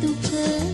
都可以。